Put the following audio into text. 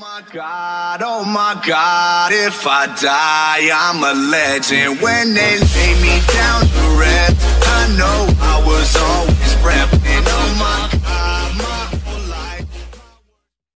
my God, oh my God, if I die, I'm a legend. When they lay me.